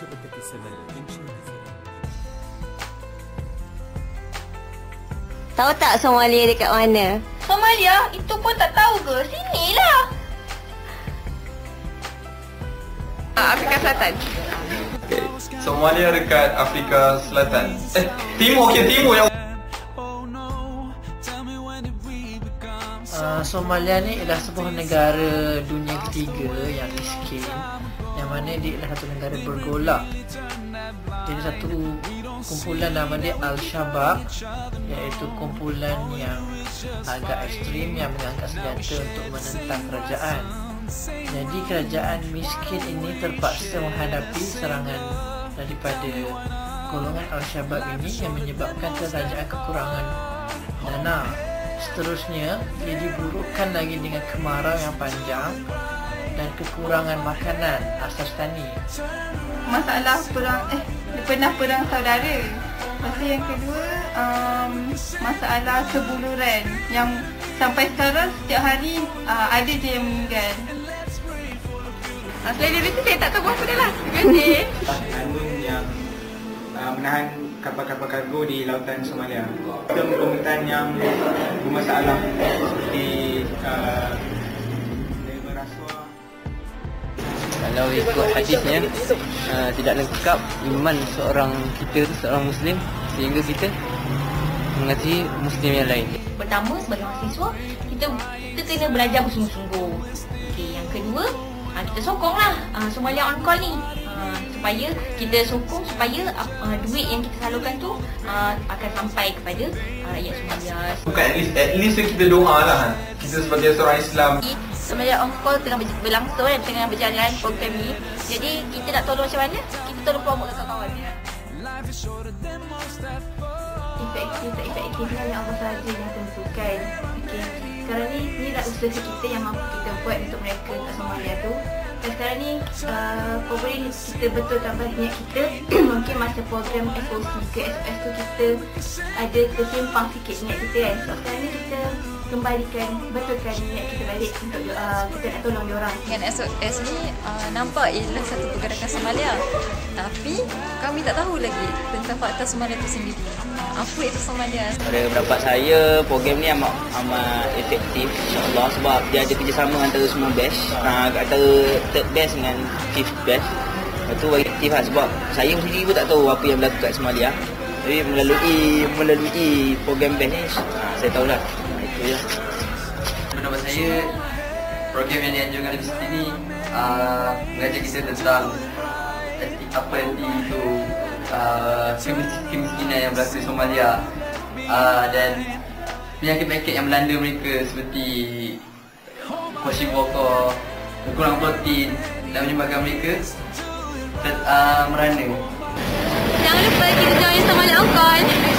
شبكة السماء إنشاء Tahu tak Somalia dekat mana? Somalia? Itu pun tak tahu ke? Sinilah. Afrika Selatan. Okay. Somalia dekat Afrika Selatan. Eh, timur ke timur yang Uh, Somalia ni ialah sebuah negara dunia ketiga yang miskin yang mana dia ialah satu negara bergolak. Jadi satu kumpulan nama dia Al-Shabaab iaitu kumpulan yang agak ekstrim yang mengangkat senjata untuk menentang kerajaan. Jadi kerajaan miskin ini terpaksa menghadapi serangan daripada golongan Al-Shabaab ini yang menyebabkan kerajaan kekurangan dana. Seterusnya, ia diburukkan lagi dengan kemarau yang panjang dan kekurangan makanan asas tani. Masalah perang, eh, pernah perang saudara. Lepas tu yang kedua, um, masalah kebuluran yang sampai sekarang setiap hari uh, ada je yang meninggal. Uh, selain dari itu, saya tak tahu apa dah lah. Terima kasih. kanun yang uh, menahan kapal-kapal kargo di lautan Somalia. Sistem pemerintahan yang bermasalah seperti uh, Kalau ikut hadisnya uh, Tidak lengkap iman seorang kita tu Seorang Muslim Sehingga kita Mengasihi Muslim yang lain Pertama, sebagai mahasiswa, kita kita kena belajar bersungguh-sungguh. Okay, yang kedua, uh, kita sokonglah uh, Somalia on call ni. Uh, supaya kita sokong supaya uh, duit yang kita salurkan tu uh, akan sampai kepada uh, rakyat Somalia. bukan at least at least kita doa lah. Kita sebagai seorang Islam Somalia on call tengah ber- berlangsung dan tengah berjalan program ni. Jadi kita nak tolong macam mana? Kita tolong promote kawan-kawan. Efektif tak efektif lah yang Allah sahaja yang tentukan. Okay. Sekarang ni, ni lah usaha kita yang mampu kita buat untuk mereka kat Somalia tu. Dan sekarang ni, uh, probably kita betulkan balik niat kita. Mungkin masa program SOC ke SOS tu kita ada tersimpang sikit niat kita kan. So sekarang ni kita kembalikan, betulkan niat kita balik untuk uh, kita nak tolong diorang. Dengan SOS ni uh, nampak ialah satu pergerakan Somalia. Tapi kami tak tahu lagi tentang fakta Somalia itu sendiri. Apa itu Somalia? Pada pendapat saya Program ni amat, amat efektif InsyaAllah Sebab dia ada kerjasama antara semua batch uh, Antara third batch dengan fifth batch Lepas tu bagi efektif lah Sebab saya sendiri pun tak tahu Apa yang berlaku kat Somalia Tapi melalui Melalui program batch ni uh, Saya tahulah je Pendapat saya program yang dianjurkan di sini ni uh, mengajar kita tentang apa erti itu uh, kemiskinan yang berlaku di Somalia uh, dan penyakit-penyakit yang melanda mereka seperti kwashiorkor, kekurangan protein dan menyebabkan mereka ter, uh, merana. Jangan lupa kita join Somalia On Call.